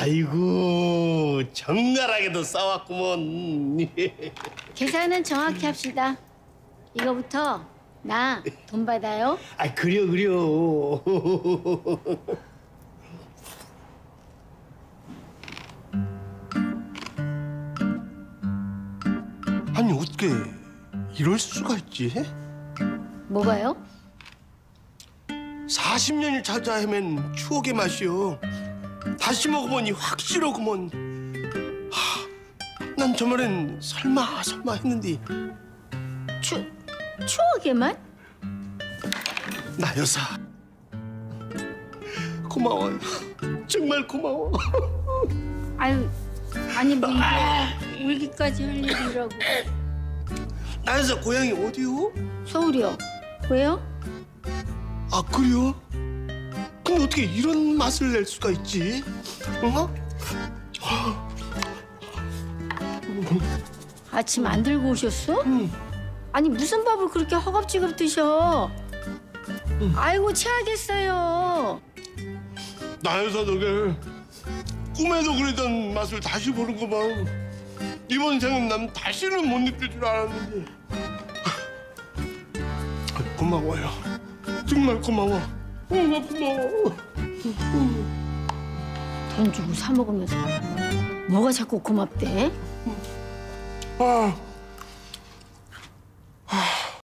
아이고 정갈하게도 싸웠구먼. 계산은 정확히 합시다. 이거부터 나 돈 받아요. 아 그려 그려. 아니 어떻게 이럴 수가 있지? 뭐가요? 40년을 찾아 헤맨 추억의 맛이요. 다시 먹어보니 확실하구먼. 하, 난 저번엔 설마 설마 했는데 추 추억에만? 나 여사 고마워요. 정말 고마워. 아유 아니 뭐 이게 울기까지 할 일이라고. 나 여사 고향이 어디요? 서울이요. 왜요? 아 그래요? 어떻게 이런 맛을 낼 수가 있지? 어? 아침 안 들고 오셨어? 응. 아니 무슨 밥을 그렇게 허겁지겁 드셔? 아이고 체하겠어요. 나 여사 덕에 꿈에도 그리던 맛을 다시 보는구만. 이번 생은 난 다시는 못 느낄 줄 알았는데. 아, 고마워요. 정말 고마워. 고마워 고마워. 돈 주고 사 먹으면서 뭐가 자꾸 고맙대? 아